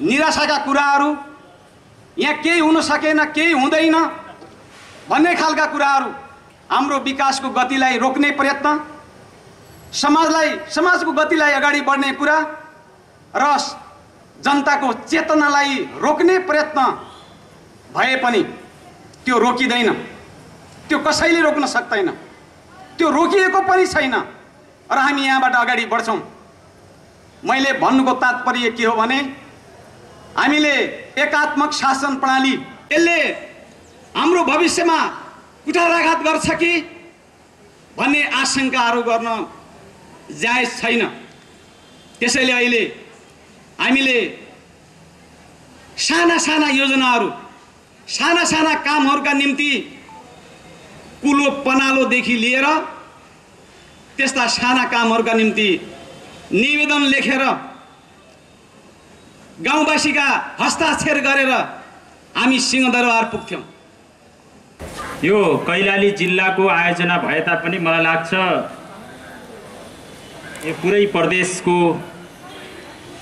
निराशाका कुराहरू यहाँ केही हुन सकेन केही हुँदैन भन्ने खालका कुराहरू हाम्रो विकासको गतिलाई रोक्ने प्रयत्न समाजलाई समाजको गतिलाई अगाडि बढ्ने कुरा र जनताको चेतनालाई रोक्ने प्रयत्न भए पनि त्यो रोकिँदैन। त्यो कसैले रोक्न सक्दैन। त्यो रोकिएको पनि छैन। र हामी यहाँबाट अगाडि बढ्छौँ। मैले भन्नुको तात्पर्य के हो भने हामीले एकात्मक शासन प्रणाली यसले हाम्रो भविष्यमा कुठाराघात गर्छ कि भन्ने आशंकाहरू गर्न जायज छैन। त्यसैले अहिले हामीले साना साना योजनाहरू साना साना कामहरूका निम्ति कुलो पनालोदेखि लिएर त्यस्ता साना कामहरूका निम्ति निवेदन लेखेर गाउँवासीका हस्ताक्षर गरेर हामी सिंहदरबार पुग्थ्यौँ। यो कैलाली जिल्लाको आयोजना भए तापनि मलाई लाग्छ यो पुरै प्रदेशको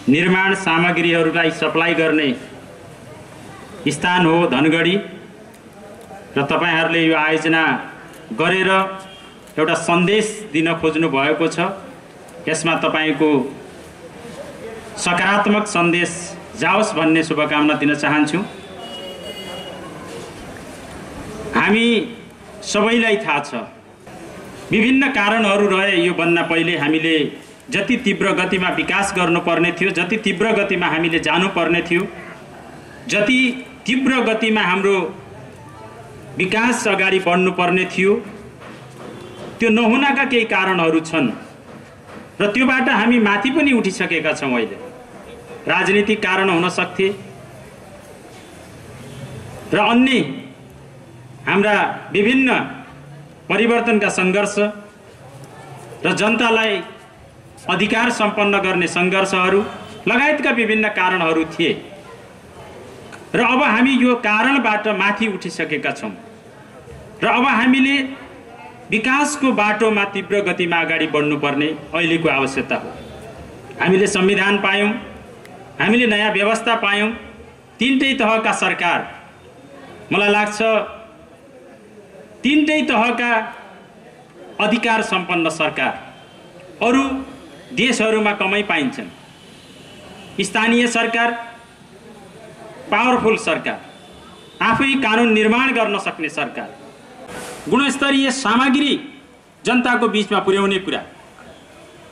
निर्माण सामग्रीहरूलाई सप्लाई गर्ने स्थान हो धनगढी। र तपाईँहरूले यो आयोजना गरेर एउटा सन्देश दिन खोज्नु भएको छ। यसमा तपाईँको सकारात्मक सन्देश जाओस् भन्ने शुभकामना दिन चाहन्छु। हामी सबैलाई थाहा छ विभिन्न कारणहरू रहे यो बन्न पहिले हामीले जति तीव्र गतिमा विकास गर्नुपर्ने थियो जति तीव्र गतिमा हामीले जानुपर्ने थियो जति तीव्र गतिमा हाम्रो विकास अगाडि बढ्नुपर्ने थियो। त्यो नहुनाका केही कारणहरू छन् र त्योबाट हामी माथि पनि उठिसकेका छौँ अहिले। राजनीतिक कारण हुन सक्थे। र अन्य हाम्रा विभिन्न परिवर्तनका सङ्घर्ष र जनतालाई अधिकार सम्पन्न गर्ने सङ्घर्षहरू लगायतका विभिन्न कारणहरू थिए। र अब हामी यो कारणबाट माथि उठिसकेका छौँ। र अब हामीले विकासको बाटोमा तीव्र गतिमा अगाडि बढ्नुपर्ने अहिलेको आवश्यकता हो। हामीले संविधान पायौँ हामीले नयाँ व्यवस्था पायौँ तिनटै तहका सरकार मलाई लाग्छ तिनटै तहका अधिकार सम्पन्न सरकार अरू देशहरूमा कमै पाइन्छन्। स्थानीय सरकार पावरफुल सरकार आफै कानुन निर्माण गर्न सक्ने सरकार। गुणस्तरीय सामग्री जनताको बिचमा पुर्याउने कुरा।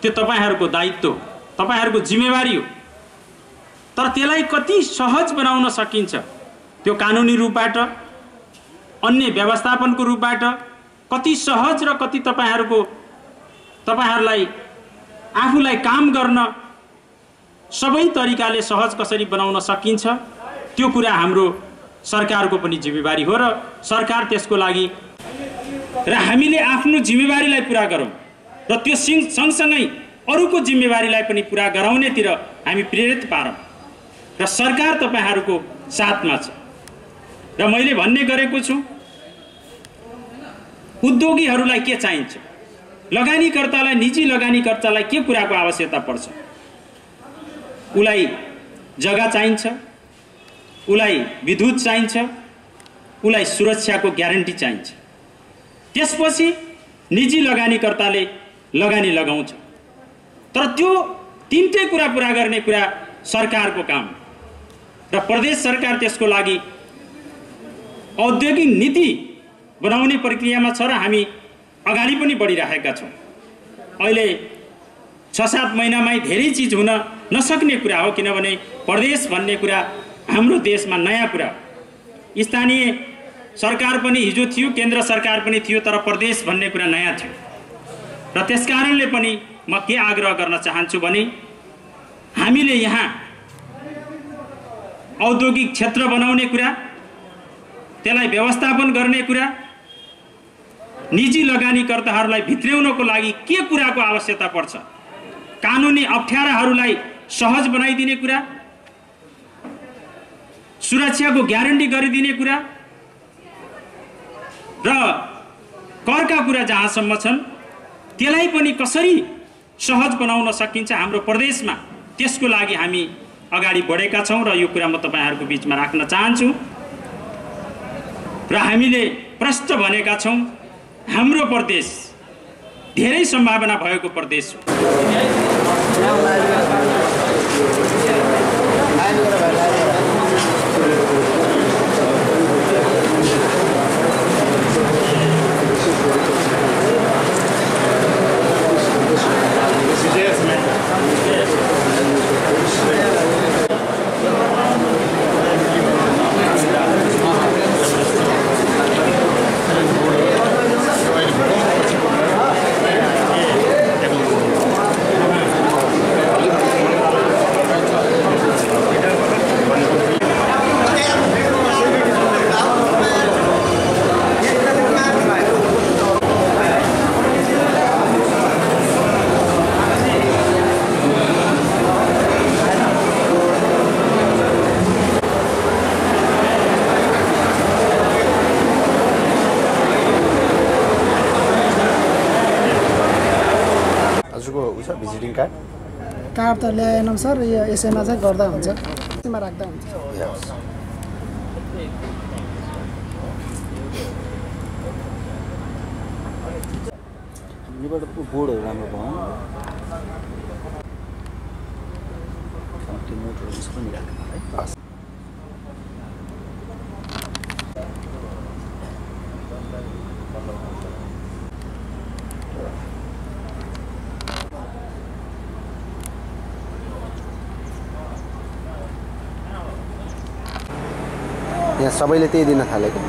त्यो तपाईँहरूको दायित्व तपाईँहरूको जिम्मेवारी हो। तर त्यसलाई कति सहज बनाउन सकिन्छ त्यो कानुनी रूपबाट अन्य व्यवस्थापनको रूपबाट कति सहज र कति तपाईँहरूको तपाईँहरूलाई आफूलाई काम गर्न सबै तरिकाले सहज कसरी बनाउन सकिन्छ त्यो कुरा हाम्रो सरकारको पनि जिम्मेवारी हो र सरकार त्यसको लागि र हामीले आफ्नो जिम्मेवारीलाई पुरा गरौँ र त्यो सिङ सँगसँगै अरूको जिम्मेवारीलाई पनि पुरा गराउनेतिर हामी प्रेरित पारौँ र सरकार तपाईँहरूको साथमा छ। र मैले भन्ने गरेको छु उद्योगीहरूलाई के चाहिन्छ? लगानीकर्तालाई निजी लगानीकर्तालाई के कुराको आवश्यकता पर्छ? उसलाई जग्गा चाहिन्छ उसलाई विद्युत चाहिन्छ उसलाई सुरक्षाको ग्यारेन्टी चाहिन्छ। त्यसपछि निजी लगानीकर्ताले लगानी लगाउँछ। तर त्यो तिनटै कुरा पुरा गर्ने कुरा सरकारको काम र प्रदेश सरकार त्यसको लागि औद्योगिक नीति बनाउने प्रक्रियामा छ र हामी अगाडि पनि बढिरहेका छौँ। अहिले छ सात महिनामै धेरै चिज हुन नसक्ने कुरा हो किनभने प्रदेश भन्ने कुरा हाम्रो देशमा नयाँ कुरा हो। स्थानीय सरकार पनि हिजो थियो केन्द्र सरकार पनि थियो तर प्रदेश भन्ने कुरा नयाँ थियो। र त्यस कारणले पनि म के आग्रह गर्न चाहन्छु भने हामीले यहाँ औद्योगिक क्षेत्र बनाउने कुरा त्यसलाई व्यवस्थापन गर्ने कुरा निजी लगानीकर्ताहरूलाई भित्र्याउनको लागि के कुराको आवश्यकता पर्छ कानुनी अप्ठ्याराहरूलाई सहज बनाइदिने कुरा सुरक्षाको ग्यारेन्टी गरिदिने कुरा र करका कुरा जहाँसम्म छन् त्यसलाई पनि कसरी सहज बनाउन सकिन्छ हाम्रो प्रदेशमा त्यसको लागि हामी अगाडि बढेका छौँ र यो कुरा म तपाईँहरूको बिचमा राख्न चाहन्छु। र हामीले प्रष्ट भनेका छौँ हाम्रो प्रदेश धेरै सम्भावना भएको प्रदेश हो। कार्ड? कार्ड त ल्याएनौँ सर यो यसैमा चाहिँ गर्दा हुन्छ। यसैमा राख्दा हुन्छ। पो बोर्डहरू राम्रो पाउनु त्यो नोटहरू सबै निकाल्नु है यहाँ सबैले त्यही दिन थालेको।